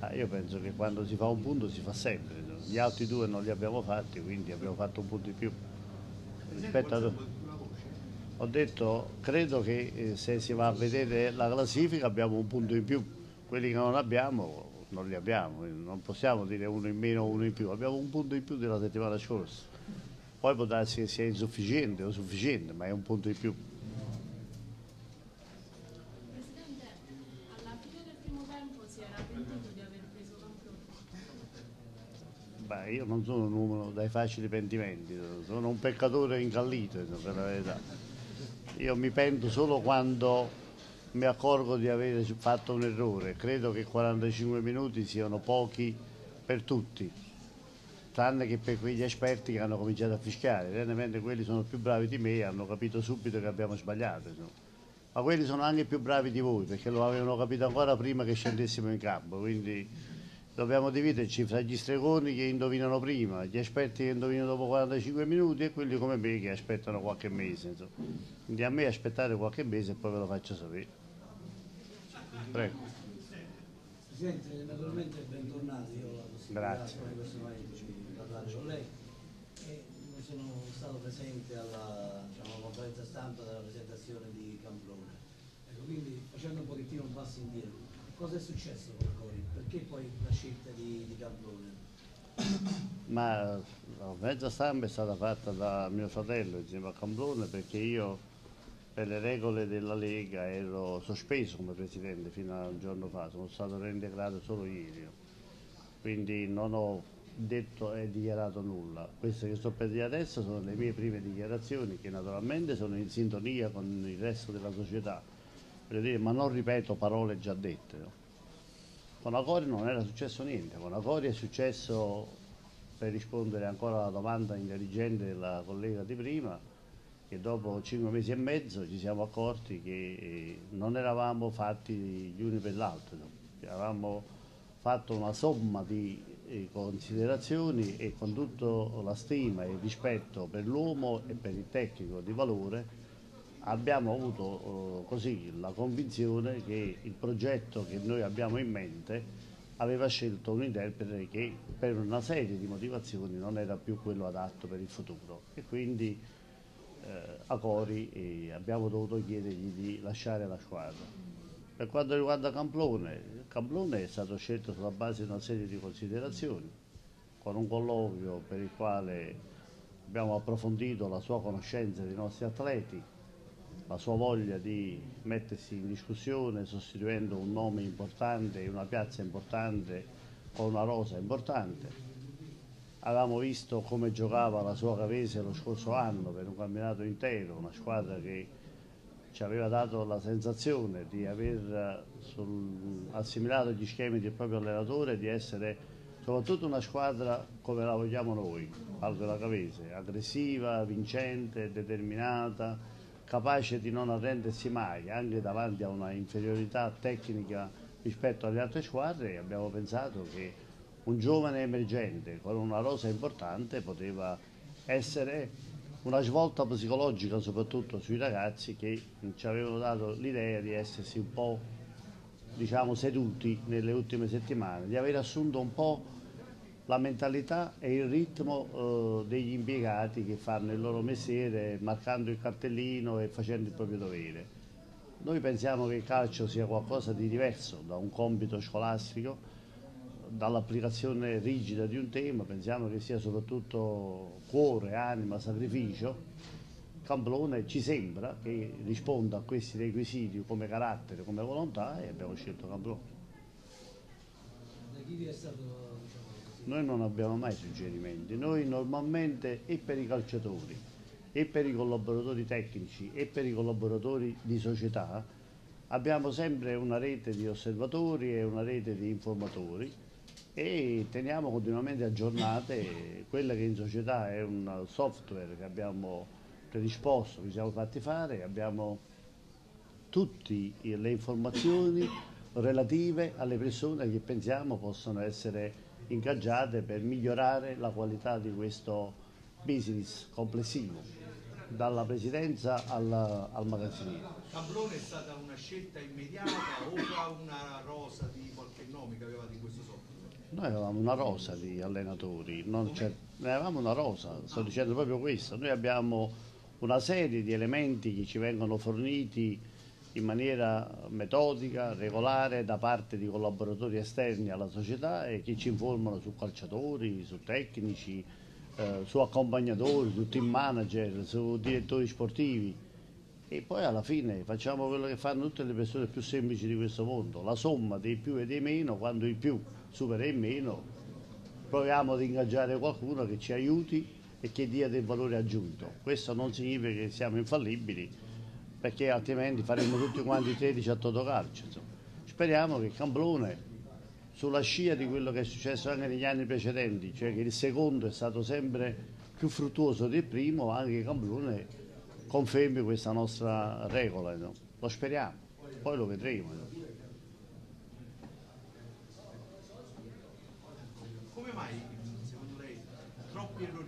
Ah, io penso che quando si fa un punto si fa sempre, gli altri due non li abbiamo fatti, quindi abbiamo fatto un punto in più. Rispetto a... Ho detto, credo che eh, se si va a vedere la classifica abbiamo un punto in più, quelli che non abbiamo non li abbiamo, non possiamo dire uno in meno o uno in più, abbiamo un punto in più della settimana scorsa. Poi può darsi che sia insufficiente o sufficiente, ma è un punto in più. Io non sono un uomo dai facili pentimenti, sono un peccatore incallito, per la verità. Io mi pento solo quando mi accorgo di aver fatto un errore. Credo che 45 minuti siano pochi per tutti, tranne che per quegli esperti che hanno cominciato a fischiare. Realmente quelli sono più bravi di me e hanno capito subito che abbiamo sbagliato. No? Ma quelli sono anche più bravi di voi perché lo avevano capito ancora prima che scendessimo in campo. Quindi dobbiamo dividerci fra gli stregoni che indovinano prima, gli esperti che indovinano dopo 45 minuti e quelli come me che aspettano qualche mese. Insomma. Quindi a me aspettate qualche mese e poi ve lo faccio sapere. Prego. Presidente, naturalmente bentornato, io ho la possibilità di parlare con lei e sono stato presente alla diciamo, conferenza stampa della presentazione di Camplone. Ecco, quindi facendo un pochettino un passo indietro, cosa è successo con Cori? Perché poi la scelta di, di Camplone? Ma la conferenza stampa è stata fatta da mio fratello insieme a Camplone perché io per le regole della Lega ero sospeso come presidente fino a un giorno fa, sono stato reintegrato solo ieri, quindi non ho detto e dichiarato nulla. Queste che sto per dire adesso sono le mie prime dichiarazioni che naturalmente sono in sintonia con il resto della società, ma non ripeto parole già dette. No? Con Acori non era successo niente, con Acori è successo, per rispondere ancora alla domanda intelligente della collega di prima, che dopo cinque mesi e mezzo ci siamo accorti che eh, non eravamo fatti gli uni per l'altro, avevamo fatto una somma di eh, considerazioni e con tutta la stima e il rispetto per l'uomo e per il tecnico di valore abbiamo avuto eh, così la convinzione che il progetto che noi abbiamo in mente aveva scelto un interprete che per una serie di motivazioni non era più quello adatto per il futuro e quindi eh, a Cori e abbiamo dovuto chiedergli di lasciare la squadra. Per quanto riguarda Camplone, Camplone è stato scelto sulla base di una serie di considerazioni, con un colloquio per il quale abbiamo approfondito la sua conoscenza dei nostri atleti, la sua voglia di mettersi in discussione sostituendo un nome importante una piazza importante con una rosa importante. Avevamo visto come giocava la sua Cavese lo scorso anno per un campionato intero, una squadra che ci aveva dato la sensazione di aver sul, assimilato gli schemi del proprio allenatore e di essere soprattutto una squadra come la vogliamo noi, Aldo Cavese, aggressiva, vincente, determinata, capace di non arrendersi mai, anche davanti a una inferiorità tecnica rispetto alle altre squadre abbiamo pensato che un giovane emergente con una rosa importante poteva essere una svolta psicologica soprattutto sui ragazzi che ci avevano dato l'idea di essersi un po' diciamo seduti nelle ultime settimane, di aver assunto un po' la mentalità e il ritmo eh, degli impiegati che fanno il loro mestiere marcando il cartellino e facendo il proprio dovere. Noi pensiamo che il calcio sia qualcosa di diverso da un compito scolastico dall'applicazione rigida di un tema, pensiamo che sia soprattutto cuore, anima, sacrificio, Camplone ci sembra che risponda a questi requisiti come carattere, come volontà e abbiamo scelto Camplone. Diciamo, noi non abbiamo mai suggerimenti, noi normalmente e per i calciatori e per i collaboratori tecnici e per i collaboratori di società abbiamo sempre una rete di osservatori e una rete di informatori e teniamo continuamente aggiornate quella che in società è un software che abbiamo predisposto, che siamo fatti fare, abbiamo tutte le informazioni relative alle persone che pensiamo possono essere ingaggiate per migliorare la qualità di questo business complessivo. dalla presidenza al, al magazziniere. Camblone è stata una scelta immediata o una rosa di qualche nome che avevate in questo sorto? Noi avevamo una rosa di allenatori, non c'è- ne avevamo una rosa, sto dicendo proprio questo. Noi abbiamo una serie di elementi che ci vengono forniti in maniera metodica, regolare da parte di collaboratori esterni alla società e che ci informano su calciatori, su tecnici, eh, su accompagnatori, su team manager, su direttori sportivi. E poi alla fine facciamo quello che fanno tutte le persone più semplici di questo mondo, la somma dei più e dei meno, quando il più supera il meno, proviamo ad ingaggiare qualcuno che ci aiuti e che dia del valore aggiunto. Questo non significa che siamo infallibili, perché altrimenti faremo tutti quanti 13 a Totocalcio. insomma. Speriamo che Camblone, sulla scia di quello che è successo anche negli anni precedenti, cioè che il secondo è stato sempre più fruttuoso del primo, anche Camblone confermi questa nostra regola. no? Lo speriamo, poi lo vedremo. no? Come mai, secondo lei, troppi errori